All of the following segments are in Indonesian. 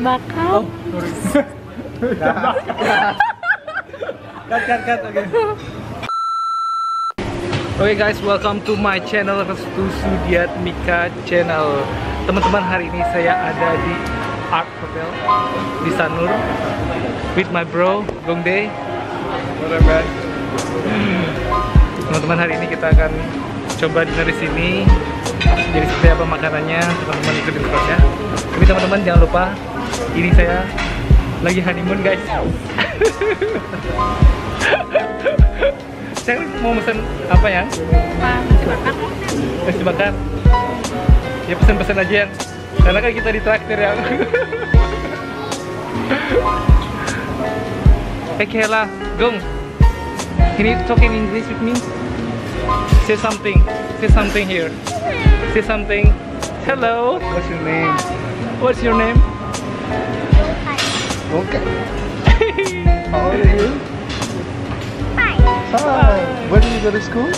bakar. Oh, sorry. cut, cut, cut. Oke. Oke guys, welcome to my channel Restu Sudiat Mika Channel. Teman-teman, hari ini saya ada di Art Hotel di Sanur with my bro Gongde. Teman-teman, hari ini kita akan coba dinner di sini. Jadi seperti apa makanannya, teman-teman ikutin terus ya. Tapi teman-teman jangan lupa, ini saya lagi honeymoon guys. saya mau pesen apa ya? Apa? Nasi bakar. Nasi bakar. Ya pesen-pesen aja yang karena kan kita di traktir ya. hey Kayla, Gong, can you talk in English with me? Say something. Say something here. Say something. Hello. What's your name? What's your name? Okay. How old are you? Where do you go to school?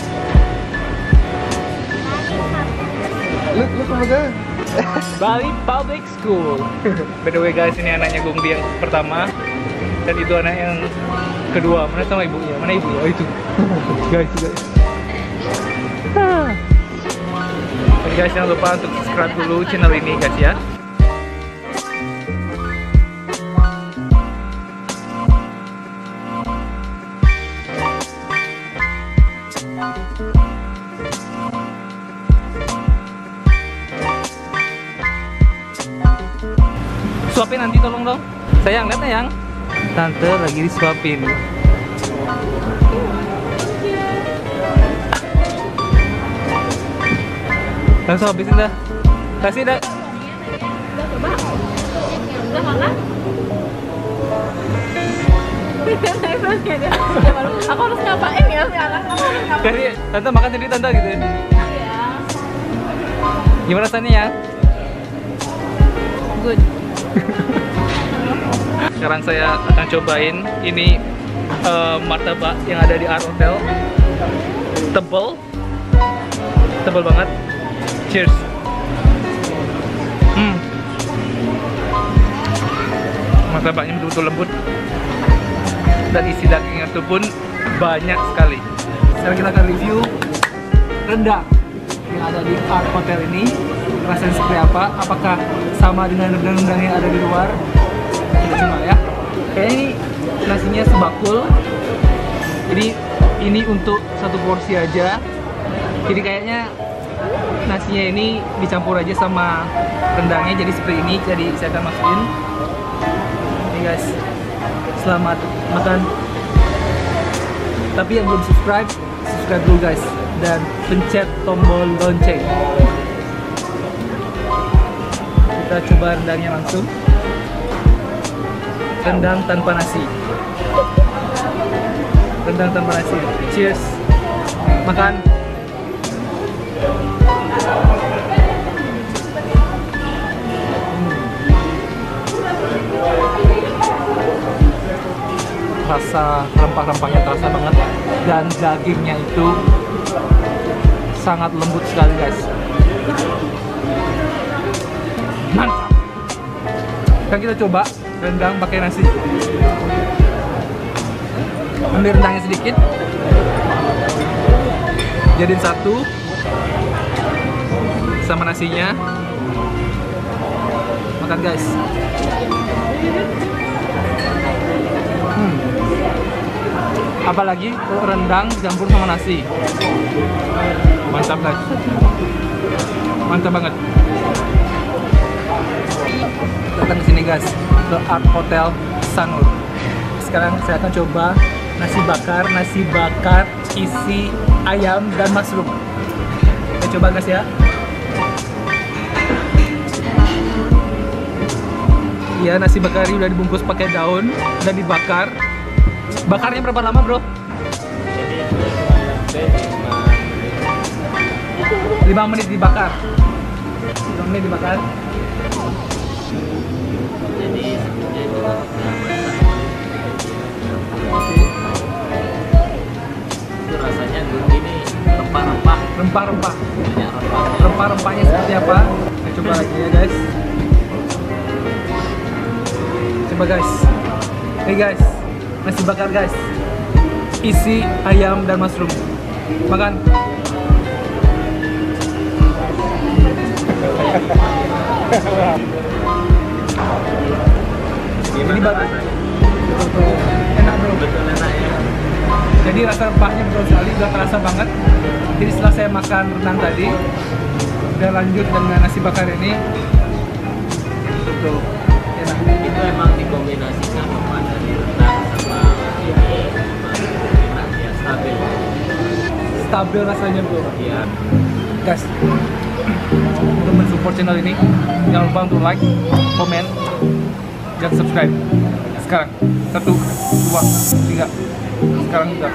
Look, look over there. Bali Public School. By the way guys, ini anaknya Gong yang pertama dan itu anak yang kedua. Mana sama ibunya? Mana ibunya? Oh itu. guys, guys. Ah. Guys, jangan lupa untuk subscribe dulu channel ini guys ya. Suapin nanti tolong dong. Sayang, lihat yang. Tante lagi disuapin. Langsung habisin dah. Kasih dah. Aku harus ngapain ya sekarang? Aku harus ngapain? Kasih tante makan sendiri tante gitu. Iya. Gimana rasanya ya? Good. Sekarang saya akan cobain ini eh, martabak yang ada di Art Hotel. Tebel. Tebel banget. Cheers. Hmm. Martabaknya betul-betul lembut. Dan isi dagingnya itu pun banyak sekali. Sekarang kita akan review rendang yang ada di Art Hotel ini. Rasanya seperti apa? Apakah sama dengan rendang-rendang yang ada di luar? Kita coba ya. Kayaknya ini nasinya sebakul. Jadi ini untuk satu porsi aja. Jadi kayaknya nasinya ini dicampur aja sama rendangnya jadi seperti ini. Jadi saya akan masukin. Ini guys, selamat makan. Tapi yang belum subscribe, subscribe dulu guys dan pencet tombol lonceng. Kita coba rendangnya langsung. Rendang tanpa nasi. Rendang tanpa nasi. Cheers. Makan. rasa rempah-rempahnya terasa banget dan dagingnya itu sangat lembut sekali guys mantap sekarang kita coba rendang pakai nasi ambil rendangnya sedikit jadiin satu sama nasinya makan guys Hmm. Apalagi rendang campur sama nasi. Mantap guys. Mantap banget. Datang ke sini guys, ke Art Hotel Sanur. Sekarang saya akan coba nasi bakar, nasi bakar isi ayam dan mushroom. Kita coba guys ya. Iya, nasi bakar ini udah dibungkus pakai daun dan dibakar. Bakarnya berapa lama, Bro? 5 menit dibakar. 5 menit dibakar. Rempah-rempahnya seperti apa? Kita coba lagi ya, guys. coba guys. Hey guys, nasi bakar guys. Isi ayam dan mushroom. Makan. Ini baru. Enak bro. Betul enak ya. Jadi rasa rempahnya betul sekali, udah terasa banget. Jadi setelah saya makan rendang tadi, udah lanjut dengan nasi bakar ini. Tuh, enak. Itu emang dikombinasikan sama rendang sama ini enak ya stabil. Stabil rasanya bro. Iya. Guys, untuk mensupport channel ini, jangan lupa untuk like, komen, dan subscribe. Sekarang, satu, dua, tiga. Sekarang juga.